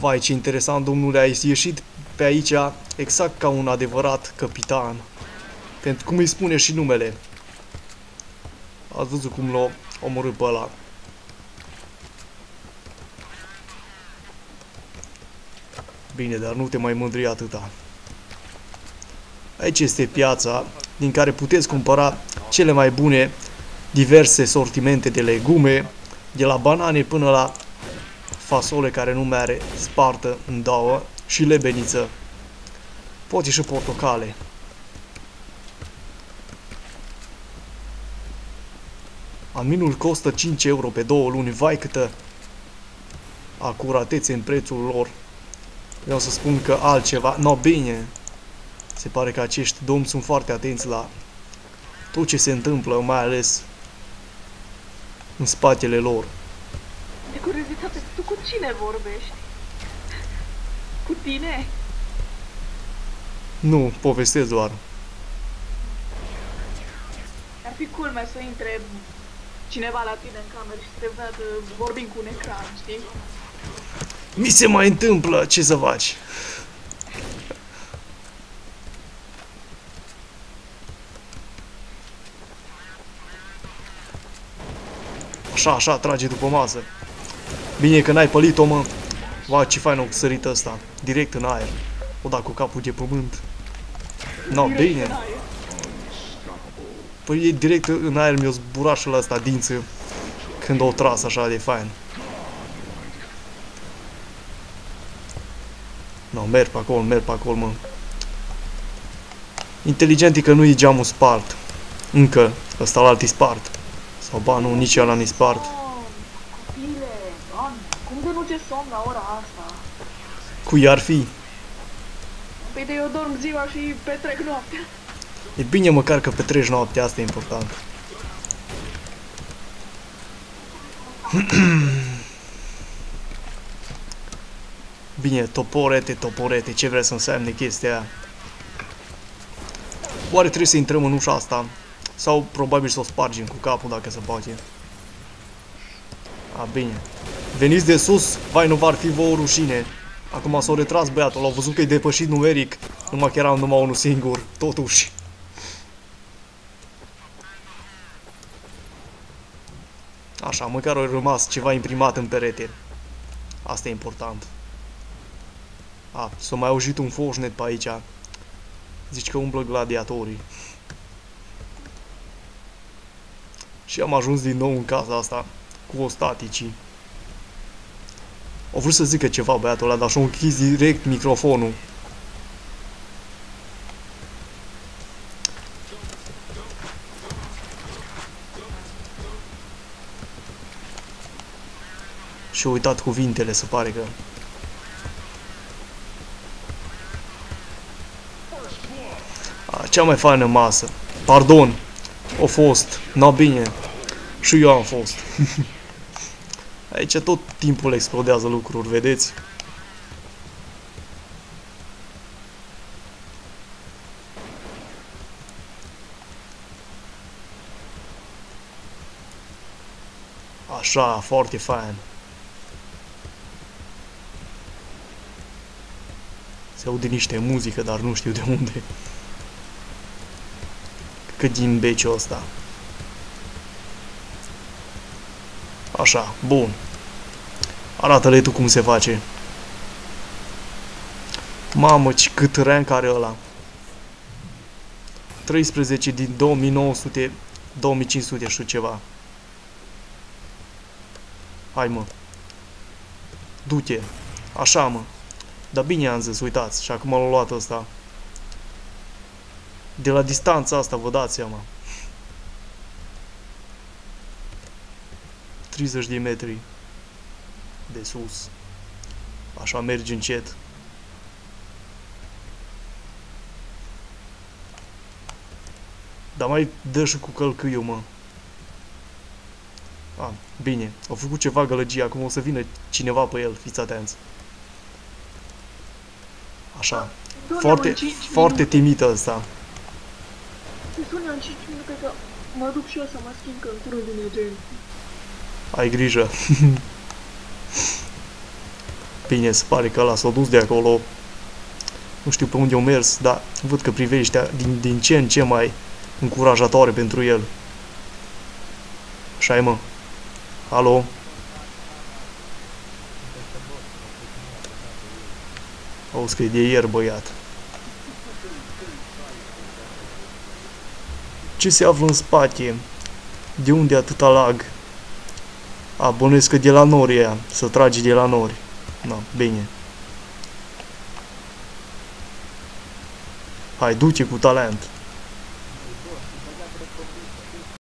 Vai, ce interesant, domnule, ai ieșit pe aici exact ca un adevărat capitan. Pentru cum îi spune și numele. Ați văzut cum l-a omorât pe ăla. Bine, dar nu te mai mândri atâta. Aici este piața din care puteți cumpăra cele mai bune diverse sortimente de legume, de la banane până la fasole care nu mere spartă în două și lebeniță. Poate și portocale. Aminul costă 5 euro pe două luni, vai câtă acuratețe în prețul lor. Vreau să spun că altceva, no bine, se pare că acești domni sunt foarte atenți la tot ce se întâmplă, mai ales în spatele lor. De curiozitate, tu cu cine vorbești? Cu tine? Nu, povestesc doar. Ar fi culme să intre cineva la tine în cameră și să te vadă vorbind cu un ecran, știi? Mi se mai întâmplă, ce să faci? Așa, așa, trage după masă. Bine că n-ai pălit-o, mă. Va, ce fain o sărit ăsta. Direct în aer. O da cu capul de pământ. No, Direct bine. în aer. Păi e direct în aer mi-o zburat și la asta dință. Când o tras așa de fain. No, merg pe acolo, merg pe acolo, mă. Inteligent e că nu e geamul spart. Încă. Ăsta la alții spart. Sau ba, nu, nici ăla nu spart. De nu ce somn la ora asta? Cui ar fi? Păi de eu dorm ziua și petrec noaptea. E bine măcar că petreci noaptea, asta e important. Bine, toporete, toporete, ce vrea să înseamnă chestia aia? Oare trebuie să intrăm în ușa asta? Sau probabil să o spargem cu capul dacă se poate? A, bine. Veniți de sus, vai nu v-ar fi vouă rușine. Acum s-a retras băiatul, l-au văzut că e depășit numeric, numai că era numai unul singur, totuși. Așa, măcar a rămas ceva imprimat în perete. Asta e important. A, s-a mai auzit un foșnet pe aici. Zici că umblă gladiatorii. Și am ajuns din nou în casa asta cu ostaticii. O vrut să zică ceva băiatul ăla, dar și-a închis direct microfonul. Și-a uitat cuvintele, se pare că... A, cea mai faină masă. Pardon. A fost. No, bine. Și eu am fost. Aici tot timpul explodează lucruri, vedeți? Așa, foarte fain. Se aude niște muzică, dar nu știu de unde. Cât din beciul ăsta. Așa, bun. Arată-le tu cum se face. Mamă, ce cât rank are ăla. 13 din 2900, 2500 și ceva. Hai mă. Du-te. Așa mă. Dar bine am zis, uitați. Și acum l-a luat ăsta. De la distanța asta, vă dați seama. 30 de metri de sus. Așa mergi încet. Dar mai dă și cu călcâiul, mă. A, bine. Au făcut ceva gălăgie, acum o să vină cineva pe el, fiți atenți. Așa. Sună Foarte, în cinci foarte minute. timită asta. Se sună în 5 minute că mă duc și eu să mă schimb că în curând vine gen. Ai grijă. Bine, se pare că ăla s-a dus de acolo. Nu știu pe unde a mers, dar văd că privește din, din ce în ce mai încurajatoare pentru el. așa e, mă. Alo? Auzi că e de ieri, băiat. Ce se află în spate? De unde atâta lag? A, bănuiesc că de la nori ea, să trage de la nori. Na, bine. Hai, du-te cu talent.